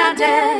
I did.